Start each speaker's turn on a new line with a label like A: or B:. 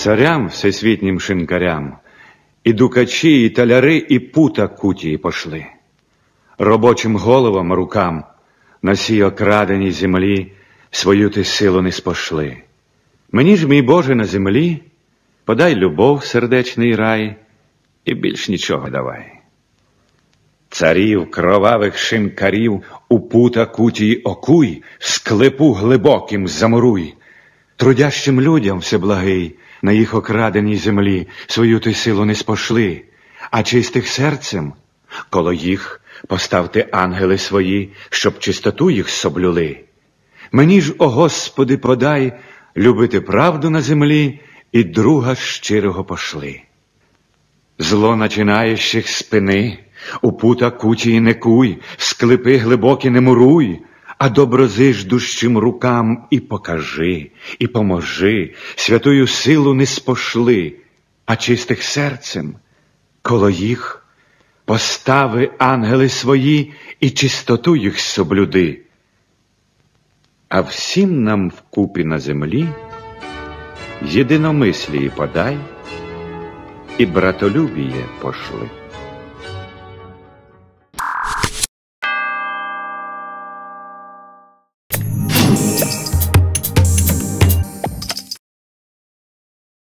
A: Царям всесвітнім шинкарям, і дукачі, і таляри, і пута кутії пошли. Робочим головам рукам на сій окраденій землі свою ти силу не спошли. Мені ж, мій Боже, на землі, подай любов, сердечний рай, і більш нічого давай. Царів, кровавих шинкарів, у пута кутії окуй, склепу глибоким замуруй. Трудящим людям всеблагий, на їх окраденій землі свою ти силу не спошли, а чистих серцем коло їх поставте ангели свої, щоб чистоту їх соблюли. Мені ж, о Господи, подай любити правду на землі і друга щирого пошли. Зло начинаючих спини, у пута кутії не куй, склепи глибокі не муруй, а добрози ждущим рукам і покажи, і поможи, святую силу не спошли, а чистих серцем коло їх постави ангели свої і чистоту їх соблюди. А всім нам вкупі на землі єдиномислії подай і братолюбіє пошли.